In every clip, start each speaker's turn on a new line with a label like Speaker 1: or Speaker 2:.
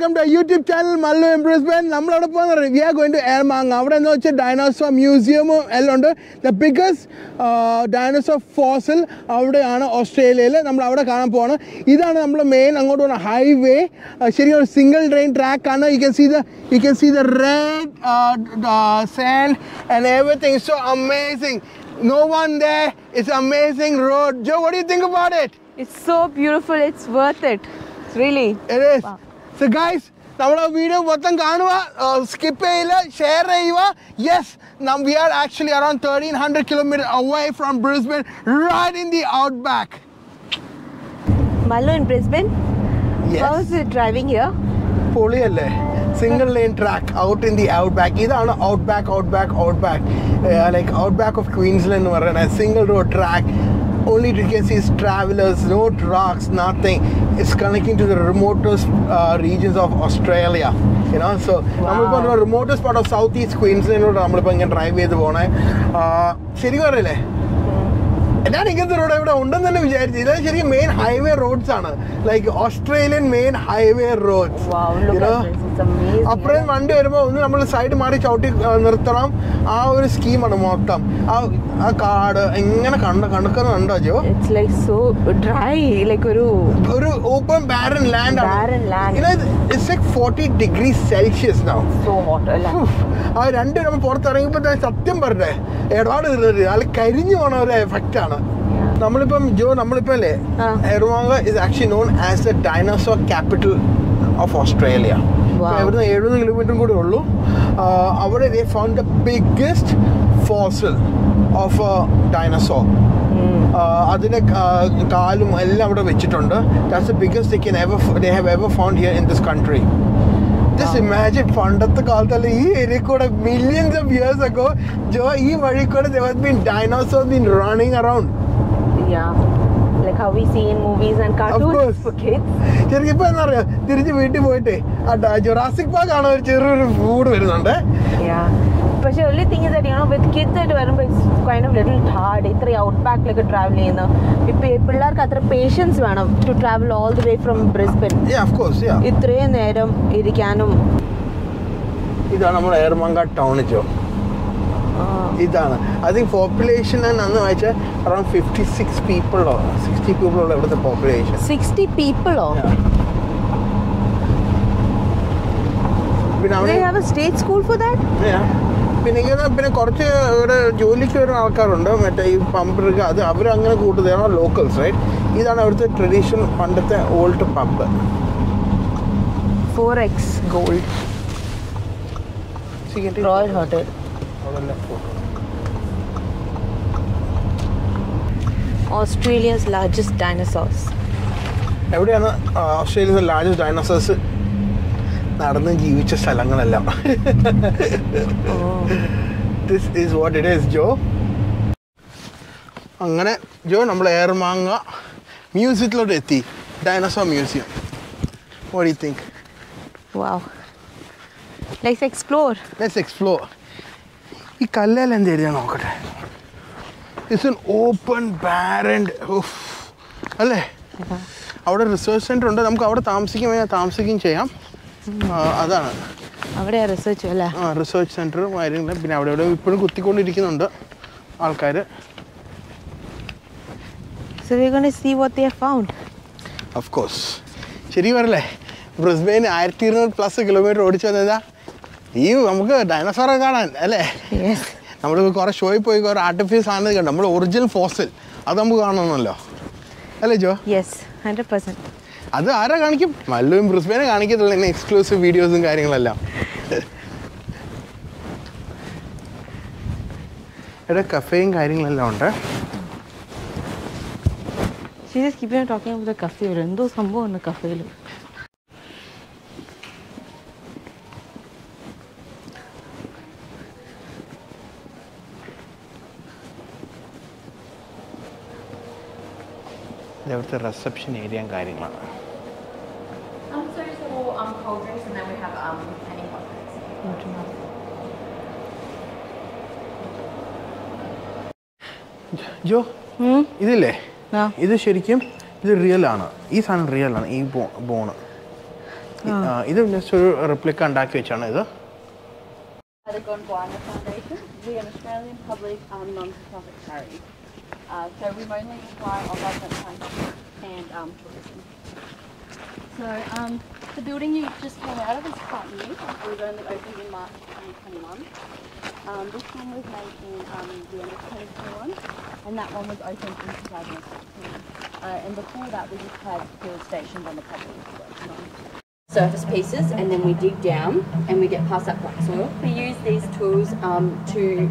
Speaker 1: Welcome to YouTube channel Mallu Brisbane നമ്മളവിടെ പോകുന്ന റിവ്യ going to എയർമാങ് അവിടെ എന്ന് വെച്ചാൽ ഡൈനോസോർ മ്യൂസിയമും എല്ലാം ഉണ്ട്. ദ ബിഗസ്റ്റ് ഡൈനോസോർ ഫോസിൽ അവിടെയാണ് ഓസ്ട്രേലിയയിൽ നമ്മൾ അവിടെ കാണാൻ പോവാണ്. ഇതാണ് നമ്മൾ മെയിൻ അങ്ങോട്ട് പോകുന്ന ഹൈവേ ശരിക്കും ഒരു സിംഗിൾ ട്രെയിൻ ട്രാക്ക് ആണ്. You can see the you can see the red sand and everything so amazing no one there it's amazing road Jo what you think about it
Speaker 2: It's so beautiful. It's worth it. Really.
Speaker 1: It is. So guys, നമ്മുടെ video മൊത്തം കാണുക skip ചെയ്യില്ല share ചെയ്യുക. Yes we are actually around thirteen hundred kilometre away from Brisbane right in the outback
Speaker 2: Malu in Brisbane. How is it driving here?
Speaker 1: പൊളിയല്ലേ. Single line track out in the outback ഇതാണ് outback outback outback like outback of Queensland എന്ന് പറയുന്നത്. Single road track only you can see is travelers, no trucks, nothing. It's connecting to the remotest uh, regions of Australia. You know, so നമ്മളിപ്പോൾ remotest part of south east ക്വീൻസ്ലാൻഡിലൂടെ നമ്മളിപ്പോൾ ഇങ്ങനെ drive ചെയ്ത് പോണേ ശരിക്കും അറിയില്ലേ ഞാൻ ഇങ്ങനത്തെ റോഡ് ഇവിടെ ഉണ്ടെന്ന് തന്നെ വിചാരിച്ചു. ഇത് ശരിക്കും മെയിൻ ഹൈവേ റോഡ്സ് ആണ്.
Speaker 2: Like Australian main highway roads.
Speaker 1: അപ്പുറം വണ്ടി വരുമ്പോൾ ഒന്ന് നമ്മൾ സൈഡ് മാറി ചവിട്ടി നിർത്തണം. ആ ഒരു സ്കീമാണ് മൊത്തം. ആ ആ കാട് എങ്ങനെ കണ്ട കണക്കുന്നുണ്ടോ ജോ
Speaker 2: It's like so dry. Like ഒരു
Speaker 1: ഒരു ഓപ്പൺ ബാരൻ ലാൻഡ് ആണ്. It's like forty
Speaker 2: degree Celsius no?
Speaker 1: ആ രണ്ട് നമ്മൾ പുറത്തിറങ്ങിയപ്പോൾ തന്നെ സത്യം പറഞ്ഞേ ഇടപാട് തീർന്നിട്ട് അത് കരിഞ്ഞു പോണ ഒരു എഫക്റ്റ് ആണ്. നമ്മളിപ്പം ജോ നമ്മളിപ്പം അല്ലേ. Eromanga is actually known as a dinosaur capital of
Speaker 2: Australia.
Speaker 1: ഇവിടുന്ന് എഴുപത് കിലോമീറ്റർ കൂടെ ഉള്ളൂ. അവിടെ they found the biggest fossil of dinosaur അതിന്റെ കാ- കാലും എല്ലാം അവിടെ വെച്ചിട്ടുണ്ട് that's the biggest they can ever they have ever found here in this country just imagine പണ്ടത്തെ കാലത്തല്ല ഈ ഏരിയ കൂടെ മില്യൻസ് ഓഫ് ഇയേഴ്സ് ഒക്കെ ജോ ഈ വഴി കൂടെ been dinosaur been running
Speaker 2: around. Like how we see in movies and cartoons for kids.
Speaker 1: ശരിക്കും ഇപ്പൊ എന്താ പറയാ തിരിച്ച് വീട്ടിൽ പോയിട്ട് ജൊറാസിക് പാർക്ക് ആണ് ഒരു ചെറിയൊരു ഫൂഡ് വരുന്നുണ്ട്.
Speaker 2: പക്ഷേ that you know with kids ആയിട്ട് വരുമ്പോൾ it's kind of little ഇത്രയും ഇത്ര ഔട്ട് ബാക്കിലൊക്കെ ട്രാവൽ ചെയ്യുന്ന. ഇപ്പൊ പിള്ളേർക്ക് അത്ര പേഷ്യൻസ് വേണം to travel all the way from Brisbane
Speaker 1: Yeah, of course, yeah.
Speaker 2: ഇത്രയും നേരം ഇരിക്കാനും.
Speaker 1: ഇതാണ് നമ്മുടെ എയർമങ്ക ടൗണിച്ചോ ഇതാണ്. തിങ്ക് പോപ്പുലേഷൻ അന്ന് വായിച്ചാൽ അറൌണ്ട് ഫിഫ്റ്റി സിക്സ് പീപ്പിളോ സിക്സ്റ്റി പീപ്പിളോ ഇവിടുത്തെ പോപ്പുലേഷൻ
Speaker 2: സിക്സ്റ്റി പീപ്പിളോ
Speaker 1: പിന്നെ അവിടെ
Speaker 2: സ്കൂൾ ഫോർ a
Speaker 1: പിന്നെ ഇങ്ങനെ പിന്നെ കുറച്ച് ഇവിടെ ജോലിക്ക് വരുന്ന ആൾക്കാരുണ്ട്. മറ്റേ ഈ പമ്പ് അത് അവരങ്ങനെ കൂടുതലാണ് ലോക്കൽസ് റൈറ്റ് ഇതാണ് അവിടുത്തെ ട്രഡീഷണൽ പണ്ടത്തെ old pump
Speaker 2: 4x gold royal hotel australia's largest dinosaurs.
Speaker 1: എവിടെയാണ് ഓസ്ട്രേലിയ ലാർജസ്റ്റ് ഡൈനോസേഴ്സ് നടന്ന് ജീവിച്ച സ്ഥലങ്ങളെല്ലാം. This is what it is Jo അങ്ങനെ ജോ നമ്മൾ ഏർമാങ്ങ മ്യൂസിയത്തിലോട്ട് എത്തി. Dinosaur museum what you think
Speaker 2: wow. Let's explore.
Speaker 1: Let's explore ഈ കല്ലേൽ എന്ത് എഴുതിയാ നോക്കട്ടെ? ഇറ്റ്സ് എൻ ഓപ്പൺ ബാരൻഡ് അല്ലേ? അവിടെ റിസർച്ച് സെന്റർ ഉണ്ട്. നമുക്ക് അവിടെ താമസിക്കാൻ വേണ്ടി താമസിക്കുകയും ചെയ്യാം. അതാണ്.
Speaker 2: അവിടെ റിസർച്ച് അല്ലേ?
Speaker 1: ആ റിസർച്ച് സെന്ററും കാര്യങ്ങളും പിന്നെ അവിടെ ഇവിടെ ഇപ്പോഴും കുത്തിക്കൊണ്ടിരിക്കുന്നുണ്ട് ആൾക്കാർ ഓഫ് കോഴ്സ് ശരി പറയല്ലേ ബ്രിസ്ബെയിൻ ആയിരത്തി ഇരുന്നൂറ് പ്ലസ് കിലോമീറ്റർ ഓടിച്ചു വന്നതാ. ഈ നമുക്ക് ഡൈനോസോറെ കാണാൻ അല്ലേ? നമ്മൾ കുറേ ഷോയിൽ പോയി കുറേ ആർട്ടിഫിഷ്യൽ സാധനം കണ്ടു. നമ്മൾ ഒറിജിനൽ ഫോസിൽ അത് നമുക്ക് കാണണമല്ലോ. അല്ലേ ജോ?
Speaker 2: യെസ് 100%
Speaker 1: അത് ആരാ കാണിക്കും? മല്ലുവും ബ്രിസ്ബേനെ കാണിക്കത്തില്ല എന്നെ എക്സ്ക്ലൂസീവ് വീഡിയോസും കാര്യങ്ങളെല്ലാം. ഇവിടെ കഫേയും കാര്യങ്ങളെല്ലാം ഉണ്ട്?
Speaker 2: ശരി just ടോക്കിംഗ് the cafe. എന്തോ സംഭവം ഉണ്ട് കഫേയിൽ
Speaker 1: ഇത് ഇവിടുത്തെ റിസപ്ഷൻ ഏരിയയും കാര്യങ്ങളാണ്
Speaker 3: Um, so just a little um, cold drinks, and then we have അവിടുത്തെ റിസപ്ഷൻ ഏരിയയും കാര്യങ്ങളാണ്
Speaker 1: ജോ ഇതില്ലേ? ഇത് ശരിക്കും ഇത് റിയൽ ആണ്. ഈ സാധനം റിയൽ ആണ് ഈ ബോണ് ഇത് ജസ്റ്റ് ഒരു റിപ്ലിക്ക ഉണ്ടാക്കി വെച്ചാണ് ഇത്.
Speaker 3: We understand the public and non-public charity. Uh, so we mainly rely on government funding and um, tourism. So um, the building you just came out of is quite new. It was only opened in March 2021. Um, this one was made in um, the end of 2021 and that one was opened in 2016. Uh, and before that we just had field stations on the property surface pieces and then we dig down and we get past that black soil. We use these tools um, to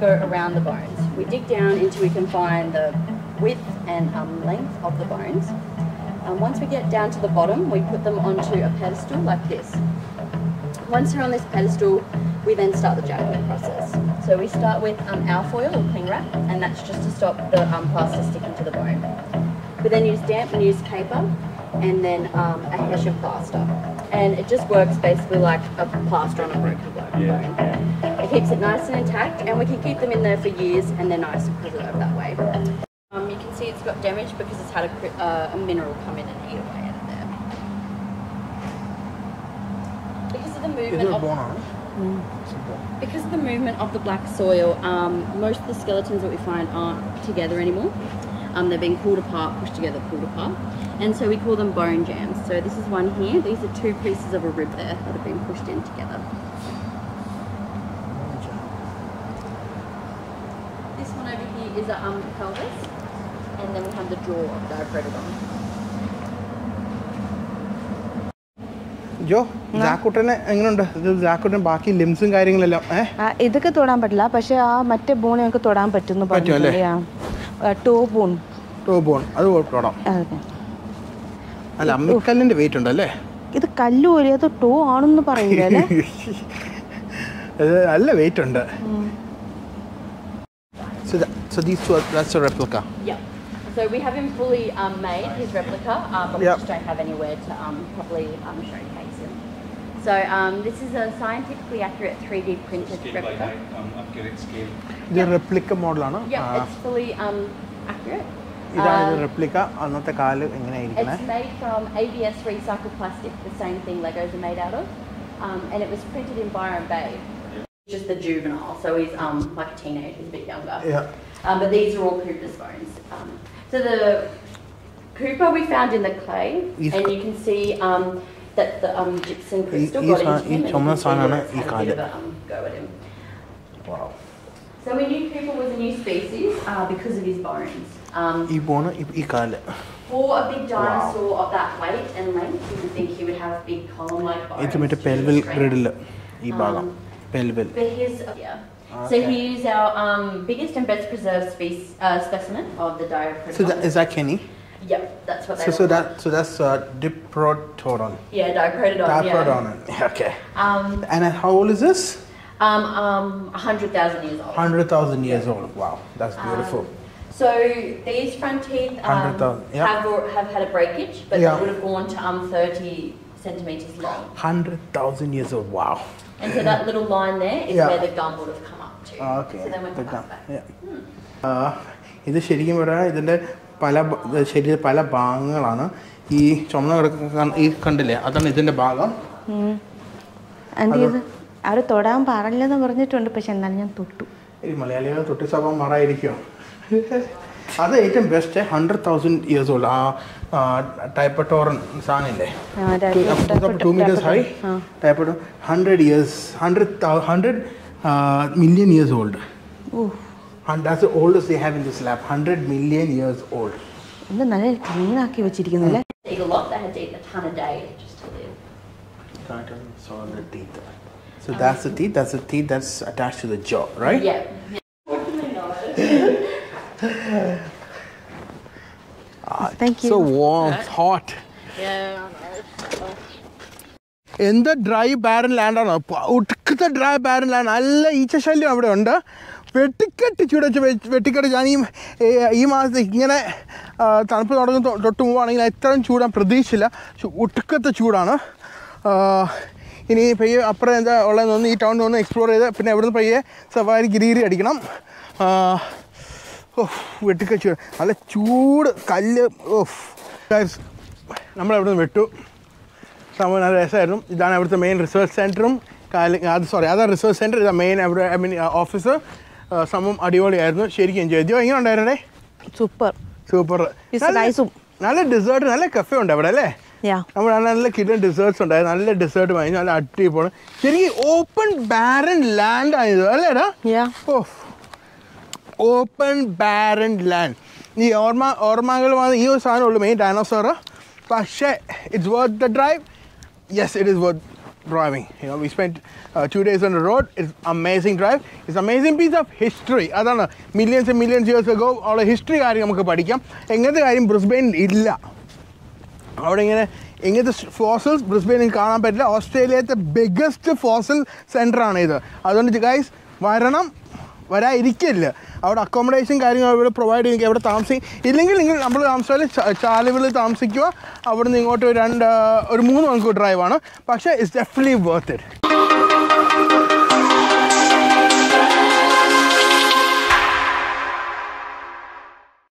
Speaker 3: go around the bones. We dig down until we can find the width and um, length of the bones. And once we get down to the bottom, we put them onto a pedestal like this. Once they're on this pedestal, we then start the jagging process. So we start with um, alfoil or cling wrap, and that's just to stop the um, plaster sticking to the bone. We then use damp newspaper and then um, a Hessian plaster. And it just works basically like a plaster on a broken bone. It keeps it nice and intact and we can keep them in there for years and they're nice and preserved that way. Um, you can see it's got damage because it's had a, uh, a mineral come in and eat away at it there. Because of the movement of... Because of the movement of the black soil, um, most of the skeletons that we find aren't together anymore. Um, they're being pulled apart, pushed together, pulled apart. And so we call them bone jams. So this is one here. These are two pieces of a rib there that have been pushed in together. Here is the um, pelvis. And then we have the jaw of Diprotodon.
Speaker 1: ജോ ജാക്കുട്ടനെ എങ്ങനെയുണ്ട് ഇത് ബാക്കി ലിംസും കാര്യങ്ങളെല്ലാം
Speaker 2: ഇതൊക്കെ തൊടാൻ പറ്റില്ല. പക്ഷെ ആ മറ്റേ ബോൺ ഞങ്ങൾക്ക് തൊടാൻ പറ്റുന്നു ടോ ബോൺ
Speaker 1: ടോ ബോൺ അത് തൊടാം. അല്ല അമ്മിക്കല്ലിന്റെ വെയിറ്റ് ഉണ്ടല്ലേ?
Speaker 2: ഇത് കല്ല് പോലെ ടോ ആണെന്ന് പറയില്ല
Speaker 1: നല്ല വെയിറ്റ് ഉണ്ട്. that, so these two, are, that's a replica.
Speaker 3: Yeah. So we have him fully um, made, his replica, um, but we
Speaker 1: Yep.
Speaker 3: just don't have anywhere to um, properly um, showcase him. So um, this is a scientifically accurate 3D printed
Speaker 4: scale by
Speaker 3: replica.
Speaker 4: height, um, accurate scale.
Speaker 1: ഇത് replica മോഡലാണ്
Speaker 3: Yeah, it's fully um, accurate.
Speaker 1: ഇതാണ് ഇത്
Speaker 3: Um,
Speaker 1: replica അന്നത്തെ കാല് എങ്ങനെയായിരിക്കണേ
Speaker 3: it's made from ABS recycled plastic, the same thing Legos are made out of, um, and it was printed in Byron Bay. Just the juvenile, so he's um, like a teenager, he's a bit younger.
Speaker 1: Yeah.
Speaker 3: Um, but these are all Cooper's bones. Um, so the Cooper we found in the clay, and you can see um, that the um, gypsum crystal
Speaker 1: yes,
Speaker 3: got into him.
Speaker 1: He's
Speaker 3: Thomas, I. You
Speaker 1: kind
Speaker 3: of. Um, go at him.
Speaker 1: Wow.
Speaker 3: So we knew Cooper was a new species uh, because of his bones. Um, for a big dinosaur wow. of that weight and length, you would think he would have big column-like bones.
Speaker 1: It's a pelvic.
Speaker 3: Um, but his, yeah. So
Speaker 1: Okay.
Speaker 3: he is our um, biggest and best preserved species, uh, specimen of the Diprotodon.
Speaker 1: So that, is that Kenny?
Speaker 3: Yep, that's what they
Speaker 1: So, so that so that's uh, Diprotodon.
Speaker 3: Yeah, Diprotodon.
Speaker 1: Diprotodon.
Speaker 3: Yeah.
Speaker 1: Okay.
Speaker 3: Um,
Speaker 1: And uh, how old is this?
Speaker 3: um, um, 100,000 years old.
Speaker 1: Hundred thousand years old. Wow, that's beautiful.
Speaker 3: Um, so these front teeth um,
Speaker 1: 100,000, yeah.
Speaker 3: have, have had a breakage, but
Speaker 1: Yeah.
Speaker 3: they would have gone to um, 30 centimetres long.
Speaker 1: Hundred thousand years old. Wow.
Speaker 3: And so that little line there is
Speaker 1: Yeah.
Speaker 3: where the gum would have come
Speaker 1: job.
Speaker 3: back.
Speaker 1: Yeah. ആ, ഇത് ശരിക്കും പറയാ ഇതിന്റെ പല ശരീര പല ഭാഗങ്ങളാണ്. ഈ ചുമന്ന കിടക്കുന്ന ഈ കണ്ടില്ലേ? അതാണ് ഇതിന്റെ ഭാഗം.
Speaker 2: അവർ തൊടാൻ പറഞ്ഞെന്ന് പറഞ്ഞിട്ടുണ്ട് പക്ഷെ എന്നാലും ഞാൻ തൊട്ടു.
Speaker 1: ഈ മലയാളികൾ തൊട്ടി സ്വഭാവം മാറായിരിക്കും. അത് ഏറ്റവും best hundred thousand years old ആ ടൈപ്പട്ടോറൻ സാധനമില്ലേ? Two metres
Speaker 2: high.
Speaker 1: ടൈപ്പറ്റോ hundred years hundred hundred million years old
Speaker 2: oh
Speaker 1: And that's the oldest they have in this lab, 100 million years old.
Speaker 2: ഇത് നല്ല ക്ലീൻ ആക്കി വെച്ചിരിക്കുന്നല്ലേ
Speaker 3: Eat a lot, they had to eat a ton a day just to live.
Speaker 1: So the teeth. So that's the teeth. That's the teeth that's attached to the jaw, right?
Speaker 3: Yeah.
Speaker 2: Thank
Speaker 1: So
Speaker 2: you
Speaker 1: warm, it's hot.
Speaker 3: Yeah.
Speaker 1: എന്ത് dry barren ലാൻഡാണ് ഒടുക്കത്തെ dry barren land നല്ല ഈച്ചശല്യം അവിടെ ഉണ്ട്. വെട്ടിക്കെട്ടി ചൂടച്ച് വെട്ടിക്കെട്ടി ഞാൻ ഈ ഈ ഇങ്ങനെ തണുപ്പ് തുടങ്ങി തൊട്ട് പോവുകയാണെങ്കിൽ ഇത്രയും ചൂടാൻ പ്രതീക്ഷയില്ല ഒടുക്കത്തെ ചൂടാണ്. ഇനി പയ്യെ അപ്പുറം എന്താ ഉള്ളതെന്ന് ഈ ടൗണിൽ ഒന്ന് എക്സ്പ്ലോർ ചെയ്ത് പിന്നെ എവിടുന്ന് പയ്യെ സവാരി ഗിരിഗിരി അടിക്കണം. ഓഹ് ഓ ചൂട്. നല്ല ചൂട് കല്ല് ഓഫ് നമ്മളെവിടെ നിന്ന് വെട്ടു. സംഭവം നല്ല രസമായിരുന്നു ഇതാണ് അവിടുത്തെ മെയിൻ റിസർച്ച് സെന്ററും കാലി അത് സോറി അതാണ് റിസർച്ച് സെന്റർ ഇതാ മെയിൻ അവിടെ ഐ മീൻ ഓഫീസ് സംഭവം അടിപൊളിയായിരുന്നു. ശരിക്കും എൻജോയ് ചെയ്തു. എങ്ങനെ ഉണ്ടായിരുന്നേ?
Speaker 2: Super super.
Speaker 1: നല്ല ഡെസേർട്ട് നല്ല കഫേ ഉണ്ട് അവിടെ അല്ലേ? നമ്മുടെ നല്ല കിട്ടിയ ഡെസേർട്ട്സ് ഉണ്ടായിരുന്നു നല്ല ഡെസേർട്ട് വാങ്ങി. നല്ല അടിപൊളി. ശരിക്കും ഓപ്പൺ ബാരൻ ലാൻഡ് ആയത് അല്ലേടാ ഓ ഓപ്പൺ ബാരൻ ലാൻഡ് ഈ ഓർമ്മ ഓർമ്മകൾ ഈ ഒരു സാധനമുള്ളൂ മെയിൻ ഡൈനോസോർ പക്ഷേ it's worth the drive yes it is worth driving you know we spend two days on the road it's amazing drive it's amazing piece of history അതാണ് millions millions years go ഉള്ള history കാര്യം നമുക്ക് പഠിക്കാം. എങ്ങനത്തെ കാര്യം Brisbane ഇല്ല. അവിടെ ഇങ്ങനെ ഇങ്ങനത്തെ ഫോസിൽസ് ബ്രിസ്ബെയിനിൽ കാണാൻ പറ്റില്ല. ഓസ്ട്രേലിയത്തെ ബിഗ്ഗസ്റ്റ് ഫോസിൽ സെന്ററാണ് ഇത്. അതുകൊണ്ട് ഗൈസ് വരണം. വരാതിരിക്കില്ല. അവിടെ അക്കോമഡേഷൻ കാര്യങ്ങൾ ഇവിടെ പ്രൊവൈഡ് ചെയ്യുക അവിടെ താമസിക്കും ഇല്ലെങ്കിൽ നിങ്ങൾ നമ്മൾ താമസിച്ചാൽ ചാലുവിളിൽ താമസിക്കുക. അവിടെ നിന്ന് ഇങ്ങോട്ട് രണ്ട് ഒരു മൂന്ന് മണിക്കൂർ ഡ്രൈവാണ് പക്ഷേ ഇറ്റ്സ് ഡെഫിനറ്റ്ലി വർത്ത് ഇറ്റ്